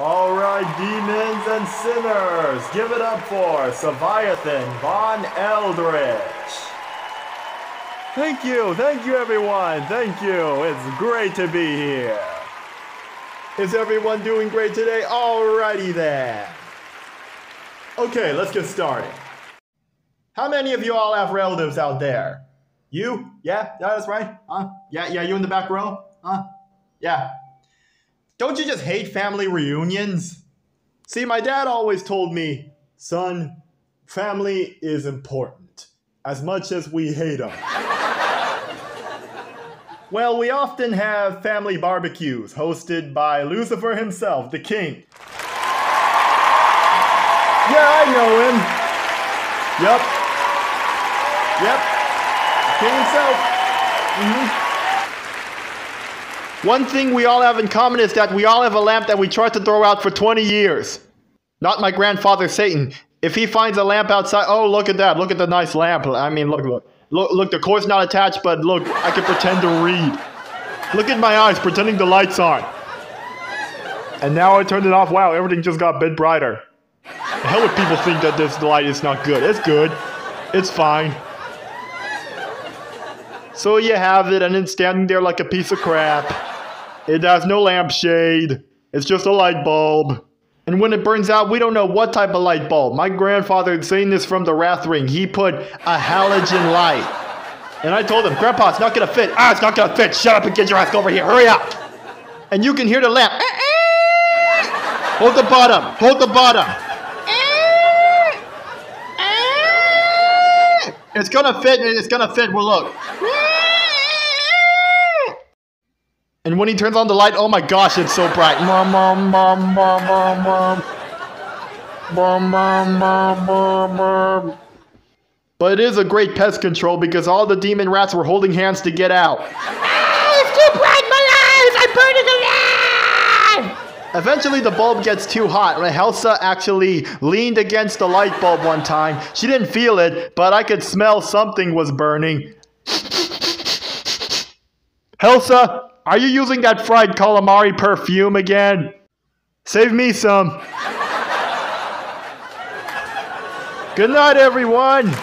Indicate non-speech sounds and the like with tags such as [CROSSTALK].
All right, demons and sinners, give it up for Seviathan Von Eldritch. Thank you, thank you, everyone. Thank you. It's great to be here. Is everyone doing great today? Alrighty then. Okay, let's get started. How many of you all have relatives out there? You? Yeah, yeah, that's right. Huh? Yeah, yeah, you in the back row? Huh? Yeah. Don't you just hate family reunions? See, my dad always told me, son, family is important, as much as we hate them. [LAUGHS] well, we often have family barbecues hosted by Lucifer himself, the king. Yeah, I know him. Yep. Yep. King himself. Mm-hmm. One thing we all have in common is that we all have a lamp that we tried to throw out for 20 years. Not my grandfather Satan. If he finds a lamp outside, oh look at that, look at the nice lamp. I mean, look, look, look, look. The cord's not attached, but look, I can pretend to read. Look at my eyes, pretending the lights on. And now I turned it off. Wow, everything just got a bit brighter. The hell would people think that this light is not good? It's good. It's fine. So you have it, and it's standing there like a piece of crap. It has no lampshade. It's just a light bulb. And when it burns out, we don't know what type of light bulb. My grandfather had seen this from the Wrath Ring. He put a halogen light. And I told him, Grandpa, it's not gonna fit. Ah, it's not gonna fit. Shut up and get your ass over here. Hurry up. And you can hear the lamp. Hold the bottom. Hold the bottom. It's gonna fit. It's gonna fit. Well, look. And when he turns on the light, oh my gosh, it's so bright. Mom, mom, mom, mom, mom, mom. Mom, mom, mom, mom, mom. But it is a great pest control because all the demon rats were holding hands to get out. Ah, it's too bright, my eyes! I'm burning alive! Eventually, the bulb gets too hot. Helsa actually leaned against the light bulb one time. She didn't feel it, but I could smell something was burning. Helsa, are you using that fried calamari perfume again? Save me some. Good night, everyone.